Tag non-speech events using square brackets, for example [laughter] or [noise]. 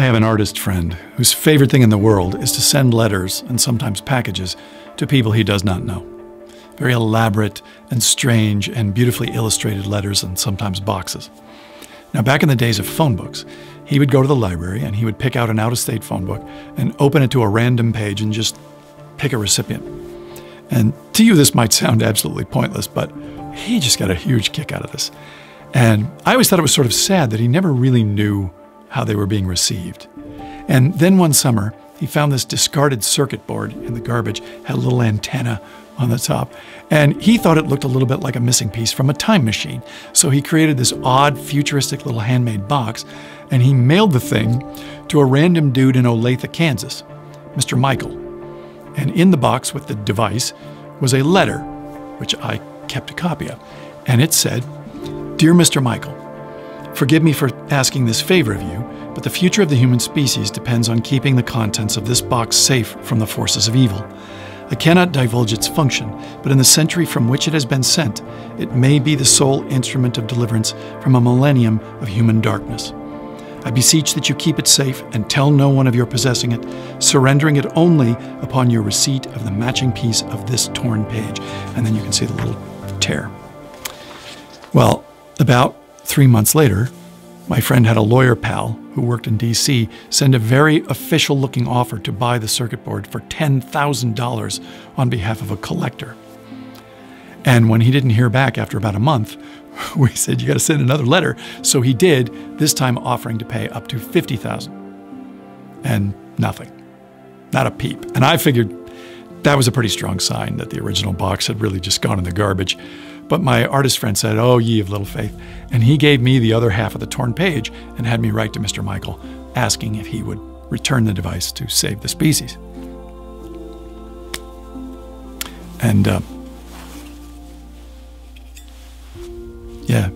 I have an artist friend whose favorite thing in the world is to send letters and sometimes packages to people he does not know. Very elaborate and strange and beautifully illustrated letters and sometimes boxes. Now, back in the days of phone books, he would go to the library and he would pick out an out of state phone book and open it to a random page and just pick a recipient. And to you, this might sound absolutely pointless, but he just got a huge kick out of this. And I always thought it was sort of sad that he never really knew how they were being received. And then one summer, he found this discarded circuit board in the garbage, had a little antenna on the top, and he thought it looked a little bit like a missing piece from a time machine. So he created this odd, futuristic little handmade box, and he mailed the thing to a random dude in Olathe, Kansas, Mr. Michael. And in the box with the device was a letter, which I kept a copy of. And it said, Dear Mr. Michael, Forgive me for asking this favor of you, but the future of the human species depends on keeping the contents of this box safe from the forces of evil. I cannot divulge its function, but in the century from which it has been sent, it may be the sole instrument of deliverance from a millennium of human darkness. I beseech that you keep it safe and tell no one of your possessing it, surrendering it only upon your receipt of the matching piece of this torn page. And then you can see the little tear. Well, about Three months later, my friend had a lawyer pal who worked in DC send a very official looking offer to buy the circuit board for $10,000 on behalf of a collector. And when he didn't hear back after about a month, [laughs] we said, You got to send another letter. So he did, this time offering to pay up to 50000 And nothing, not a peep. And I figured that was a pretty strong sign that the original box had really just gone in the garbage. But my artist friend said, Oh, ye of little faith. And he gave me the other half of the torn page and had me write to Mr. Michael asking if he would return the device to save the species. And uh, yeah,